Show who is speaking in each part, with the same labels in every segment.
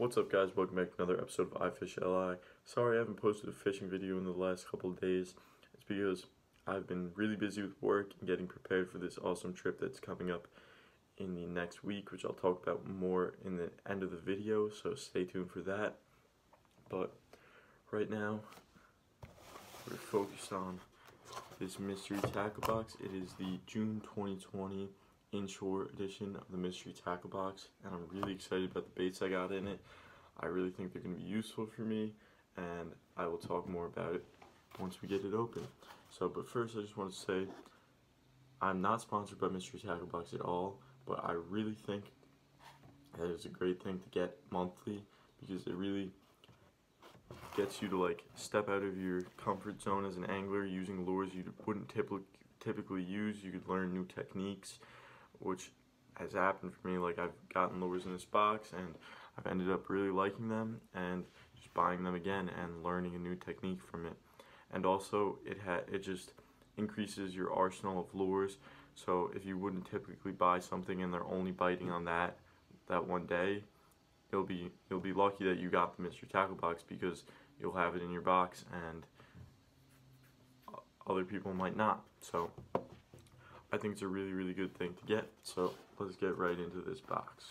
Speaker 1: What's up guys, welcome back to another episode of iFishLI. Sorry I haven't posted a fishing video in the last couple days. It's because I've been really busy with work and getting prepared for this awesome trip that's coming up in the next week, which I'll talk about more in the end of the video, so stay tuned for that. But right now, we're focused on this mystery tackle box. It is the June 2020 inshore edition of the mystery tackle box and I'm really excited about the baits I got in it. I really think they're going to be useful for me and I will talk more about it once we get it open. So but first I just want to say I'm not sponsored by mystery tackle box at all but I really think that it's a great thing to get monthly because it really gets you to like step out of your comfort zone as an angler using lures you wouldn't typically typically use. You could learn new techniques which has happened for me. Like I've gotten lures in this box and I've ended up really liking them and just buying them again and learning a new technique from it. And also it ha it just increases your arsenal of lures. So if you wouldn't typically buy something and they're only biting on that that one day, you'll be you'll be lucky that you got the mystery tackle box because you'll have it in your box and other people might not. So I think it's a really, really good thing to get. So let's get right into this box.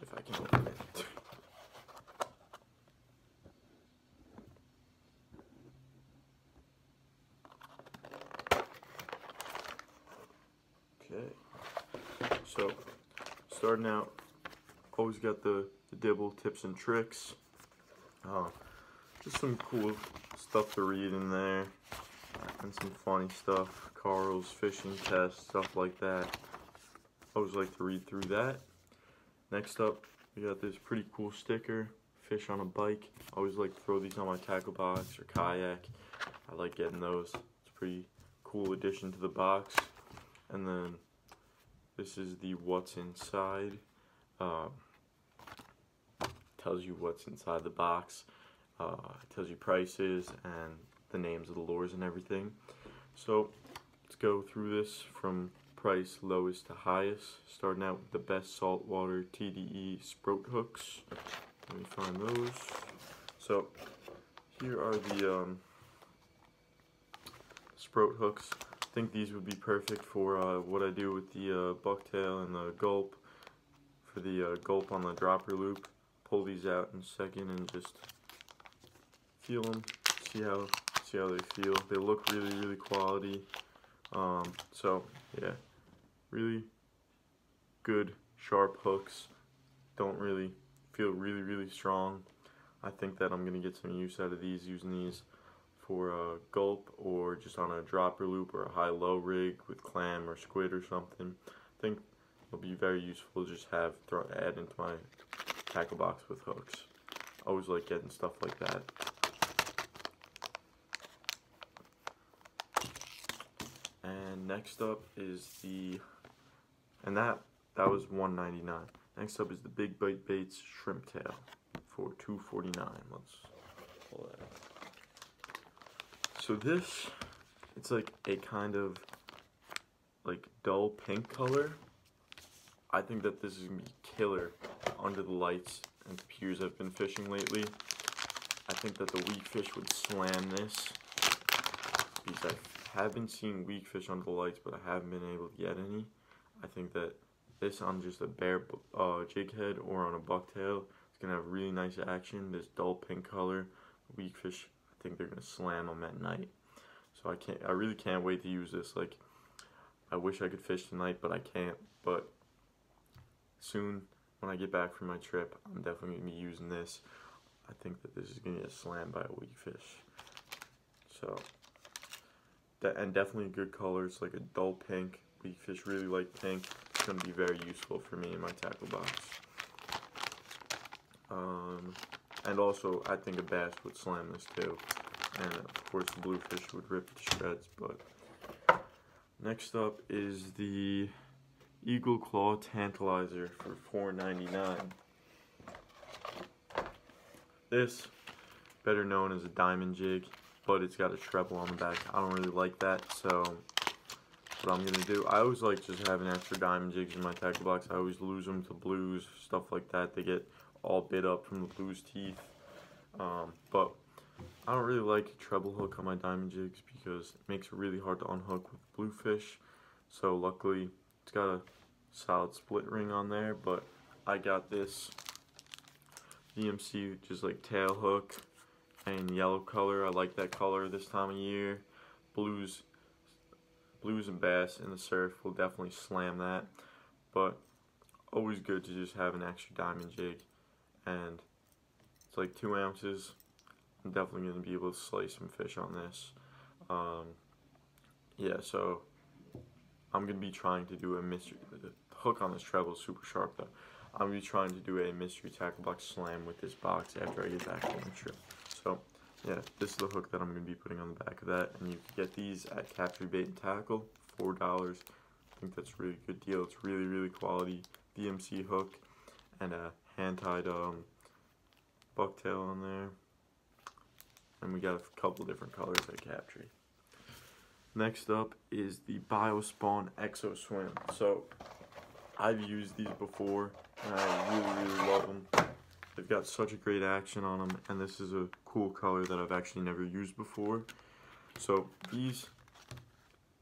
Speaker 1: If I can open it. Okay. So, starting out, always got the, the Dibble tips and tricks. Uh, just some cool stuff to read in there and some funny stuff. Karl's fishing test, stuff like that. I always like to read through that. Next up, we got this pretty cool sticker, fish on a bike. I always like to throw these on my tackle box or kayak. I like getting those. It's a pretty cool addition to the box. And then this is the what's inside. Um, tells you what's inside the box. Uh, tells you prices and the names of the lures and everything. So let's go through this from price lowest to highest, starting out with the best saltwater TDE Sproat hooks. Let me find those. So here are the um, Sproat hooks. I think these would be perfect for uh, what I do with the uh, bucktail and the gulp. For the uh, gulp on the dropper loop, pull these out in a second and just feel them, see how see how they feel. They look really, really quality. Um, so, yeah, really good, sharp hooks. Don't really feel really, really strong. I think that I'm going to get some use out of these, using these for a gulp or just on a dropper loop or a high-low rig with clam or squid or something. I think it'll be very useful to just have throw, add into my tackle box with hooks. always like getting stuff like that. Next up is the, and that that was 199. Next up is the Big Bite Baits Shrimp Tail for 249. Let's pull that out. So this, it's like a kind of like dull pink color. I think that this is gonna be killer under the lights and the piers I've been fishing lately. I think that the weak fish would slam this because I have been seeing weak fish on the lights, but I haven't been able to get any. I think that this on just a bare uh, jig head or on a bucktail is going to have really nice action. This dull pink color, weak fish, I think they're going to slam them at night. So I can't, I really can't wait to use this. Like, I wish I could fish tonight, but I can't. But soon, when I get back from my trip, I'm definitely going to be using this. I think that this is going to get slammed by a weak fish. So and definitely good colors like a dull pink. We fish really like pink. It's going to be very useful for me in my tackle box. Um, and also, I think a bass would slam this too. And of course, the bluefish would rip to shreds. But next up is the Eagle Claw Tantalizer for $4.99. This, better known as a diamond jig, but it's got a treble on the back. I don't really like that, so what I'm gonna do. I always like just having extra diamond jigs in my tackle box. I always lose them to blues, stuff like that. They get all bit up from the blues teeth. Um, but I don't really like treble hook on my diamond jigs because it makes it really hard to unhook with bluefish. So luckily it's got a solid split ring on there, but I got this VMC just like tail hook and yellow color. I like that color this time of year. Blues blues and bass in the surf will definitely slam that. But always good to just have an extra diamond jig. And it's like two ounces. I'm definitely going to be able to slice some fish on this. Um, yeah, so I'm going to be trying to do a mystery. The hook on this treble is super sharp though. I'm going to be trying to do a mystery tackle box slam with this box after I get back from the trip. So, yeah, this is the hook that I'm going to be putting on the back of that. And you can get these at Captree Bait and Tackle, $4. I think that's a really good deal. It's really, really quality VMC hook and a hand-tied um, bucktail on there. And we got a couple different colors at Capture. Next up is the Biospawn Exo Swim. So, I've used these before and I really, really love them. They've got such a great action on them, and this is a cool color that I've actually never used before. So these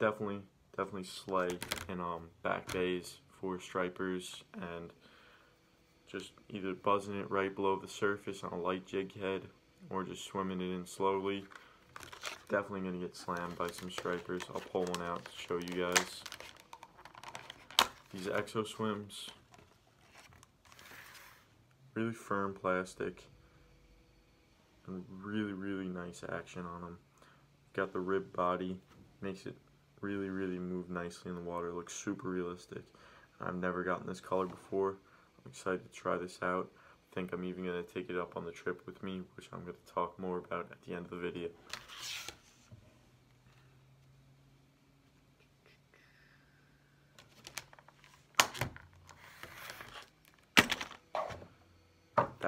Speaker 1: definitely, definitely slay in um, back bays for stripers and just either buzzing it right below the surface on a light jig head or just swimming it in slowly. Definitely going to get slammed by some stripers. I'll pull one out to show you guys. These Exo Swims really firm plastic and really really nice action on them got the rib body makes it really really move nicely in the water looks super realistic. I've never gotten this color before. I'm excited to try this out. I think I'm even going to take it up on the trip with me which I'm going to talk more about at the end of the video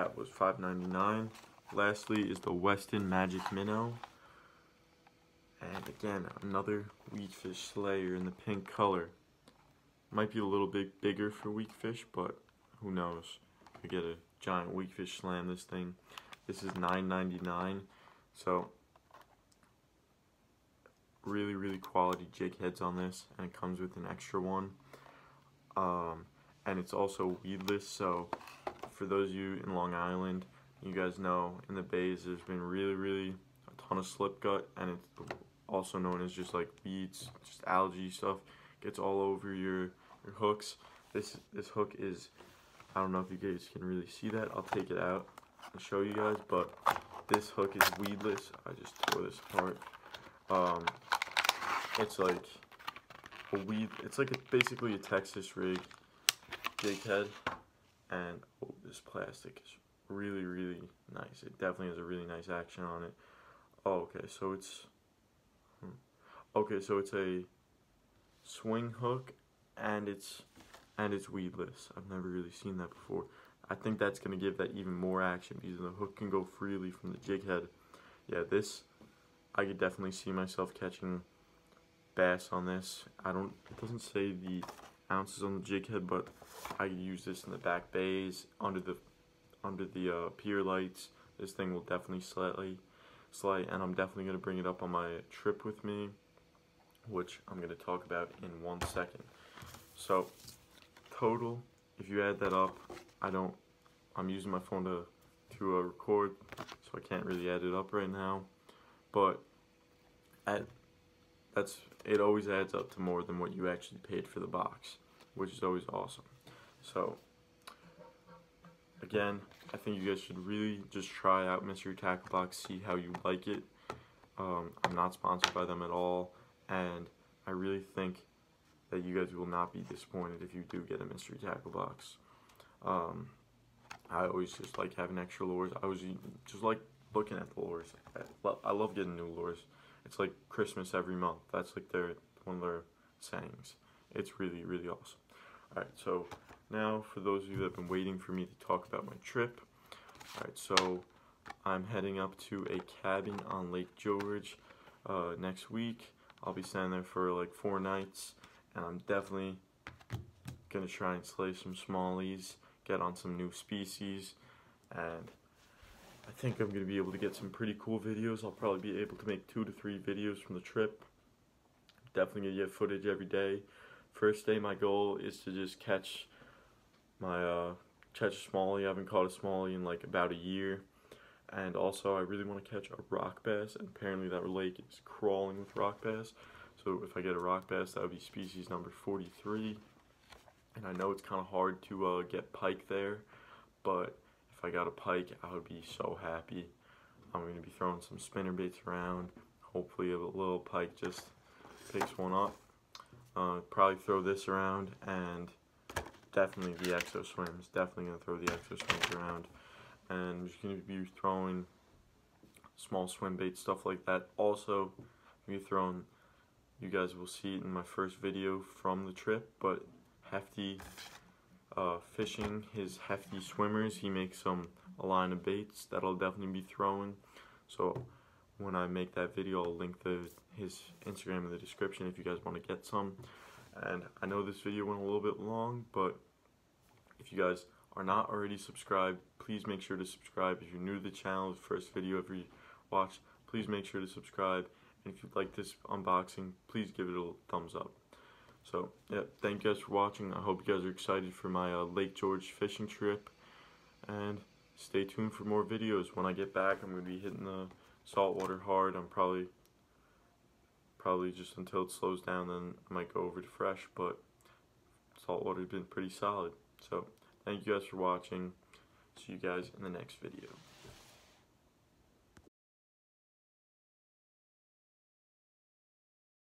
Speaker 1: That was $5.99. Lastly is the Weston Magic Minnow. And again, another weakfish slayer in the pink color. Might be a little bit bigger for weakfish, but who knows. We get a giant weakfish slam this thing. This is $9.99. So, really, really quality jig heads on this. And it comes with an extra one. Um, and it's also weedless, so for those of you in Long Island, you guys know in the bays there's been really, really a ton of slip gut, and it's also known as just like weeds, just algae stuff gets all over your your hooks. This this hook is, I don't know if you guys can really see that. I'll take it out and show you guys, but this hook is weedless. I just tore this apart. Um, it's like a weed. It's like a, basically a Texas rig jig head and oh, this plastic is really really nice. It definitely has a really nice action on it. Oh, okay so it's hmm. okay so it's a swing hook and it's and it's weedless. I've never really seen that before. I think that's gonna give that even more action because the hook can go freely from the jig head. Yeah this I could definitely see myself catching bass on this. I don't it doesn't say the ounces on the jig head but I use this in the back bays under the under the uh, pier lights. This thing will definitely slightly slide, and I'm definitely going to bring it up on my trip with me, which I'm going to talk about in one second. So, total, if you add that up, I don't, I'm using my phone to, to uh, record, so I can't really add it up right now, but at, that's, it always adds up to more than what you actually paid for the box, which is always awesome. So, again, I think you guys should really just try out Mystery Tackle Box, see how you like it. Um, I'm not sponsored by them at all, and I really think that you guys will not be disappointed if you do get a Mystery Tackle Box. Um, I always just like having extra lures. I was just like looking at the lures. I love getting new lures. It's like Christmas every month. That's like their one of their sayings. It's really, really awesome. Alright, so now, for those of you that have been waiting for me to talk about my trip, alright, so I'm heading up to a cabin on Lake George uh, next week. I'll be staying there for like four nights. and I'm definitely gonna try and slay some smallies, get on some new species, and I think I'm gonna be able to get some pretty cool videos. I'll probably be able to make two to three videos from the trip. Definitely gonna get footage every day. First day, my goal is to just catch my uh, catch a smallie. I haven't caught a smallie in like about a year. And also, I really want to catch a rock bass, and apparently that lake is crawling with rock bass. So if I get a rock bass, that would be species number 43. And I know it's kind of hard to uh, get pike there, but if I got a pike, I would be so happy. I'm going to be throwing some spinner baits around. Hopefully a little pike just picks one up. Uh, probably throw this around and definitely the exo swims. Definitely going to throw the exo swims around. And I'm just going to be throwing small swim bait, stuff like that. Also, be throwing, you guys will see it in my first video from the trip, but Hefty uh, fishing his Hefty swimmers. He makes some a line of baits that I'll definitely be throwing. So when I make that video, I'll link the his Instagram in the description if you guys want to get some. And I know this video went a little bit long, but if you guys are not already subscribed, please make sure to subscribe. If you're new to the channel, the first video ever you watch, please make sure to subscribe. And if you like this unboxing, please give it a thumbs up. So, yeah, thank you guys for watching. I hope you guys are excited for my uh, Lake George fishing trip. And stay tuned for more videos. When I get back, I'm going to be hitting the saltwater hard. I'm probably, probably just until it slows down, then I might go over to fresh. But saltwater's been pretty solid. So, thank you guys for watching. See you guys in the next video.